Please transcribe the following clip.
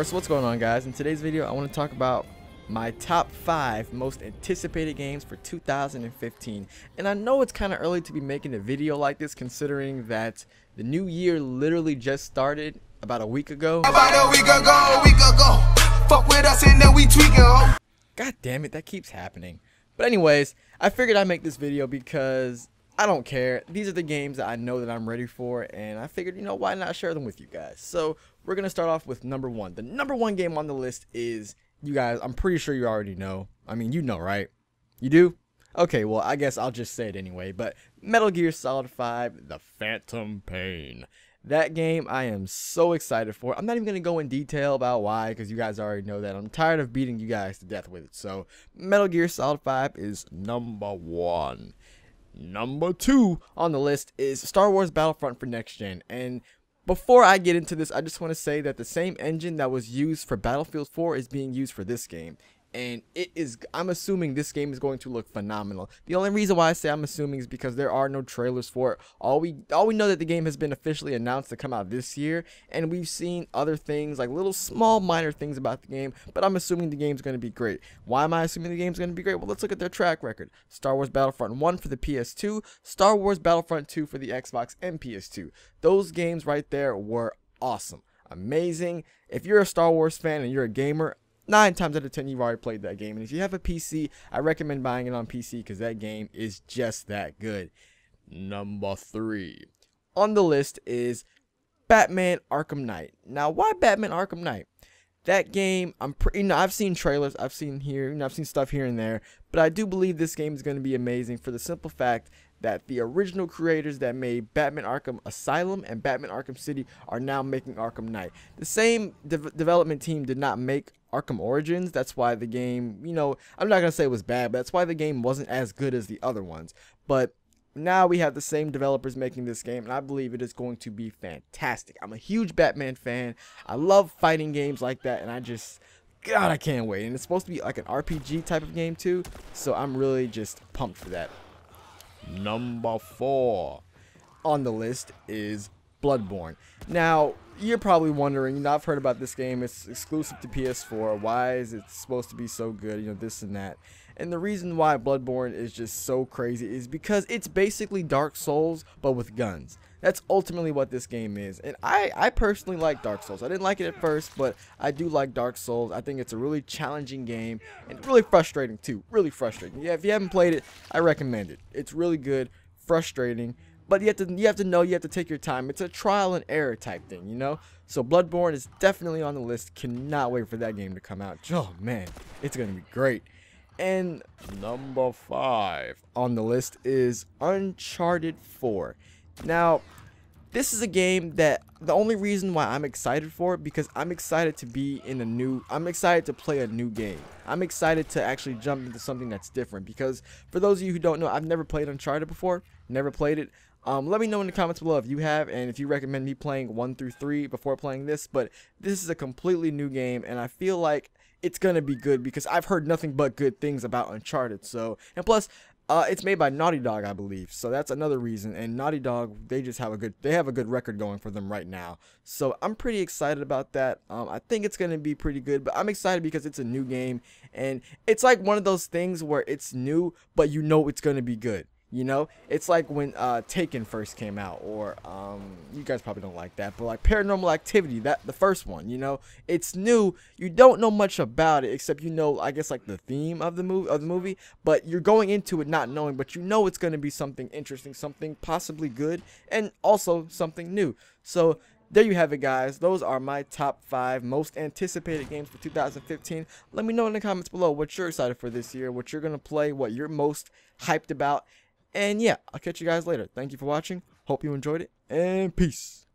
Alright, so what's going on guys? In today's video, I want to talk about my top 5 most anticipated games for 2015. And I know it's kind of early to be making a video like this considering that the new year literally just started about a week ago. About a week ago, a week ago. Fuck with us and then we tweaking, ho. God damn it, that keeps happening. But anyways, I figured I'd make this video because I don't care. These are the games that I know that I'm ready for, and I figured, you know, why not share them with you guys? So we're gonna start off with number one. The number one game on the list is you guys. I'm pretty sure you already know. I mean, you know, right? You do? Okay, well, I guess I'll just say it anyway. But Metal Gear Solid 5: The Phantom Pain. That game I am so excited for. I'm not even going to go in detail about why because you guys already know that. I'm tired of beating you guys to death with it. So, Metal Gear Solid 5 is number 1. Number 2 on the list is Star Wars Battlefront for next gen. And before I get into this, I just want to say that the same engine that was used for Battlefield 4 is being used for this game and it is i'm assuming this game is going to look phenomenal. The only reason why i say i'm assuming is because there are no trailers for it. All we all we know that the game has been officially announced to come out this year and we've seen other things like little small minor things about the game but i'm assuming the game's going to be great. Why am i assuming the game's going to be great? Well let's look at their track record. Star wars battlefront 1 for the ps2 star wars battlefront 2 for the xbox and ps2 those games right there were awesome. Amazing. If you're a star wars fan and you're a gamer nine times out of ten you've already played that game. And if you have a pc i recommend buying it on pc because that game is just that good. Number three on the list is batman arkham knight. Now why batman arkham knight? That game i'm pretty you know i've seen trailers i've seen here you know i've seen stuff here and there but i do believe this game is going to be amazing for the simple fact that the original creators that made Batman Arkham Asylum and Batman Arkham City are now making Arkham Knight. The same de development team did not make Arkham Origins. That's why the game, you know, I'm not going to say it was bad, but that's why the game wasn't as good as the other ones. But now we have the same developers making this game, and I believe it is going to be fantastic. I'm a huge Batman fan. I love fighting games like that, and I just, God, I can't wait. And it's supposed to be like an RPG type of game, too. So I'm really just pumped for that. Number four on the list is Bloodborne. Now, you're probably wondering, you know, I've heard about this game. It's exclusive to PS4. Why is it supposed to be so good? You know, this and that. And the reason why Bloodborne is just so crazy is because it's basically Dark Souls, but with guns. That's ultimately what this game is. And I, I personally like Dark Souls. I didn't like it at first, but I do like Dark Souls. I think it's a really challenging game and really frustrating too. Really frustrating. Yeah, if you haven't played it, I recommend it. It's really good, frustrating, but you have to you have to know you have to take your time. It's a trial and error type thing, you know. So Bloodborne is definitely on the list. Cannot wait for that game to come out. Oh man, it's gonna be great. And number five on the list is Uncharted 4. Now, this is a game that the only reason why I'm excited for it because I'm excited to be in a new I'm excited to play a new game. I'm excited to actually jump into something that's different because for those of you who don't know, I've never played Uncharted before, never played it. Um, let me know in the comments below if you have and if you recommend me playing 1 through 3 before playing this, but this is a completely new game and I feel like it's going to be good because I've heard nothing but good things about Uncharted. So, and plus uh, it's made by Naughty Dog, I believe. So that's another reason. And Naughty Dog, they just have a good, they have a good record going for them right now. So I'm pretty excited about that. Um, I think it's gonna be pretty good. But I'm excited because it's a new game, and it's like one of those things where it's new, but you know it's gonna be good. You know, it's like when uh, Taken first came out, or um, you guys probably don't like that, but like Paranormal Activity, that the first one. You know, it's new. You don't know much about it except you know, I guess like the theme of the movie of the movie, but you're going into it not knowing, but you know it's going to be something interesting, something possibly good, and also something new. So there you have it guys those are my top five most anticipated games for 2015 let me know in the comments below what you're excited for this year what you're gonna play what you're most hyped about and yeah, I'll catch you guys later. Thank you for watching. Hope you enjoyed it, and peace.